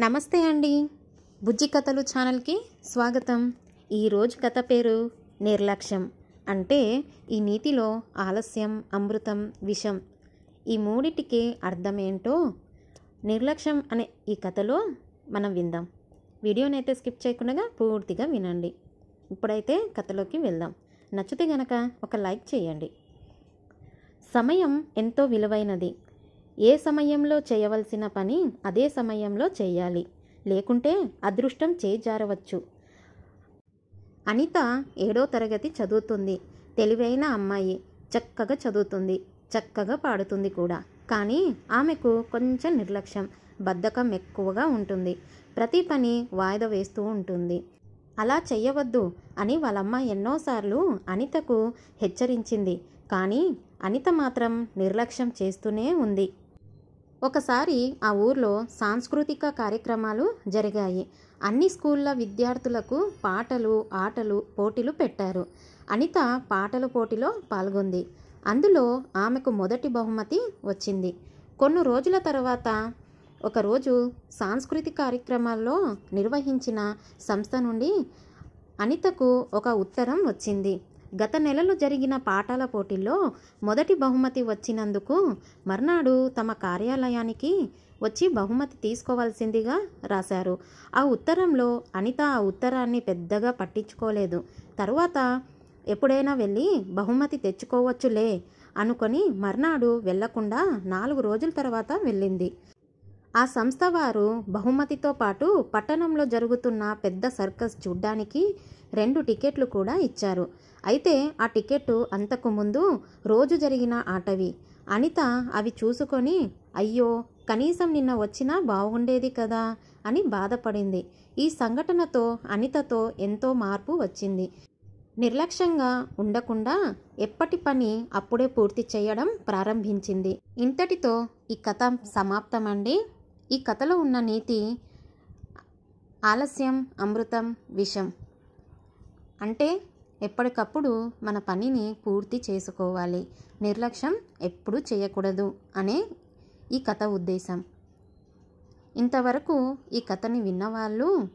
నమస్తే అండి. బుజ్జి కథలు ఛానల్కి స్వాగతం. ఈరోజు కథ పేరు నిర్లక్ష్యం. అంటే ఈ నీతిలో ఆలస్యం అమృతం విషం ఈ మూడిటికి అర్థమేంటో నిర్లక్ష్యం అనే ఈ కథలో మనం విందాం. అయితే స్కిప్ చేయకుండా పూర్తిగా వినండి. ఇప్పుడైతే కథలోకి వెళ్దాం. నచ్చితే గనక ఒక లైక్ చేయండి. సమయం ఎంతో విలువైనది. ఏ సమయంలో చేయవలసిన పని అదే సమయంలో చేయాలి. లేకుంటే అదృష్టం చేజారవచ్చు. అనిత ఏడో తరగతి చదువుతుంది. తెలివైన అమ్మాయి. చక్కగా చదువుతుంది. చక్కగా పాడుతుంది కూడా. కానీ ఆమెకు కొంచెం నిర్లక్ష్యం. బద్ధకం ఎక్కువగా ఉంటుంది. ప్రతి పని వాయిదా వేస్తూ ఉంటుంది. అలా చెయ్యవద్దు అని వాళ్ళమ్మ ఎన్నోసార్లు అనితకు హెచ్చరించింది. కానీ అనిత మాత్రం నిర్లక్ష్యం చేస్తూనే ఉంది. ఒకసారి ఆ ఊర్లో సాంస్కృతిక కార్యక్రమాలు జరిగాయి. అన్ని స్కూళ్ళ విద్యార్థులకు పాటలు ఆటలు పోటీలు పెట్టారు. అనిత పాటల పోటీలో పాల్గొంది. అందులో ఆమెకు మొదటి బహుమతి వచ్చింది. కొన్ని రోజుల తర్వాత ఒకరోజు సాంస్కృతిక కార్యక్రమాల్లో నిర్వహించిన సంస్థ నుండి అనితకు ఒక ఉత్తరం వచ్చింది. గత నెలలో జరిగిన పాఠాల పోటీల్లో మొదటి బహుమతి వచ్చినందుకు మర్నాడు తమ కార్యాలయానికి వచ్చి బహుమతి తీసుకోవాల్సిందిగా రాశారు. ఆ ఉత్తరంలో అనిత ఆ ఉత్తరాన్ని పెద్దగా పట్టించుకోలేదు. తరువాత ఎప్పుడైనా వెళ్ళి బహుమతి తెచ్చుకోవచ్చులే అనుకొని మర్నాడు వెళ్ళకుండా నాలుగు రోజుల తర్వాత వెళ్ళింది. ఆ సంస్థ వారు బహుమతితో పాటు పట్టణంలో జరుగుతున్న పెద్ద సర్కస్ చూడ్డానికి రెండు టికెట్లు కూడా ఇచ్చారు. అయితే ఆ టికెట్ అంతకు ముందు రోజు జరిగిన ఆటవి. అనిత అవి చూసుకొని అయ్యో కనీసం నిన్న వచ్చినా బాగుండేది కదా అని బాధపడింది. ఈ సంఘటనతో అనితతో ఎంతో మార్పు వచ్చింది. నిర్లక్ష్యంగా ఉండకుండా ఎప్పటి పని అప్పుడే పూర్తి చేయడం ప్రారంభించింది. ఇంతటితో ఈ కథ సమాప్తమండి. ఈ కథలో ఉన్న నీతి ఆలస్యం అమృతం విషం. అంటే ఎప్పటికప్పుడు మన పనిని పూర్తి చేసుకోవాలి. నిర్లక్ష్యం ఎప్పుడూ చేయకూడదు అనే ఈ కథ ఉద్దేశం. ఇంతవరకు ఈ కథని విన్నవాళ్ళు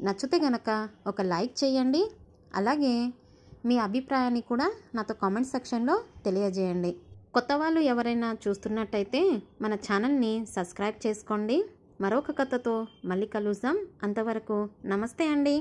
నచ్చితే గనక ఒక లైక్ చేయండి. అలాగే మీ అభిప్రాయాన్ని కూడా నాతో కామెంట్ సెక్షన్లో తెలియజేయండి. కొత్త వాళ్ళు ఎవరైనా చూస్తున్నట్టయితే మన ఛానల్ని సబ్స్క్రైబ్ చేసుకోండి. మరొక కథతో మళ్ళీ కలుద్దాం. అంతవరకు నమస్తే అండి.